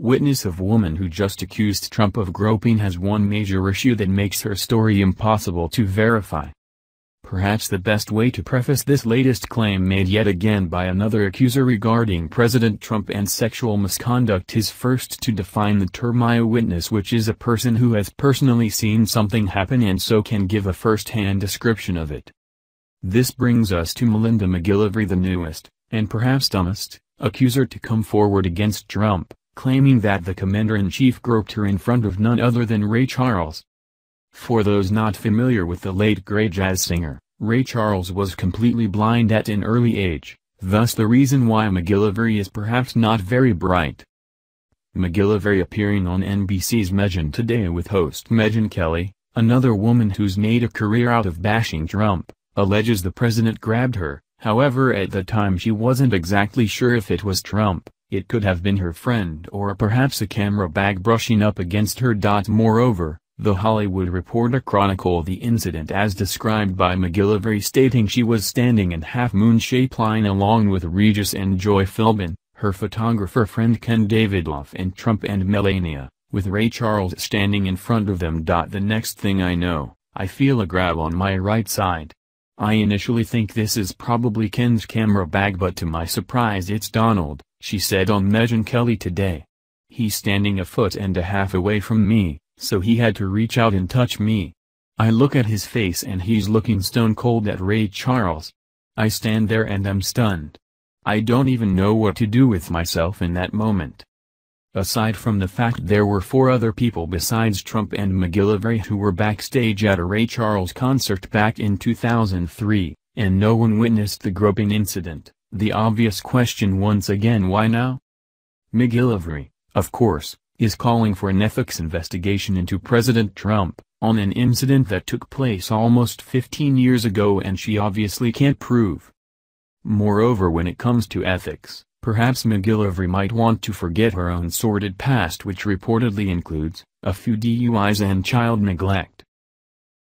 witness of woman who just accused Trump of groping has one major issue that makes her story impossible to verify. Perhaps the best way to preface this latest claim made yet again by another accuser regarding President Trump and sexual misconduct is first to define the term eyewitness which is a person who has personally seen something happen and so can give a first-hand description of it. This brings us to Melinda McGillivray the newest, and perhaps dumbest, accuser to come forward against Trump, claiming that the commander-in-chief groped her in front of none other than Ray Charles. For those not familiar with the late great jazz singer, Ray Charles was completely blind at an early age, thus the reason why McGillivray is perhaps not very bright. McGillivray appearing on NBC's Megyn Today with host Megyn Kelly, another woman who's made a career out of bashing Trump, alleges the president grabbed her, however at the time she wasn't exactly sure if it was Trump, it could have been her friend or perhaps a camera bag brushing up against her. Moreover, the Hollywood Reporter chronicled the incident as described by McGillivray stating she was standing in half-moon-shape line along with Regis and Joy Philbin, her photographer friend Ken Davidoff and Trump and Melania, with Ray Charles standing in front of them. The next thing I know, I feel a grab on my right side. I initially think this is probably Ken's camera bag but to my surprise it's Donald, she said on Megyn Kelly today. He's standing a foot and a half away from me, so he had to reach out and touch me. I look at his face and he's looking stone cold at Ray Charles. I stand there and I'm stunned. I don't even know what to do with myself in that moment. Aside from the fact there were four other people besides Trump and McGillivray who were backstage at a Ray Charles concert back in 2003, and no one witnessed the groping incident, the obvious question once again why now? McGillivray, of course, is calling for an ethics investigation into President Trump, on an incident that took place almost 15 years ago and she obviously can't prove. Moreover when it comes to ethics, perhaps McGillivray might want to forget her own sordid past which reportedly includes, a few DUIs and child neglect.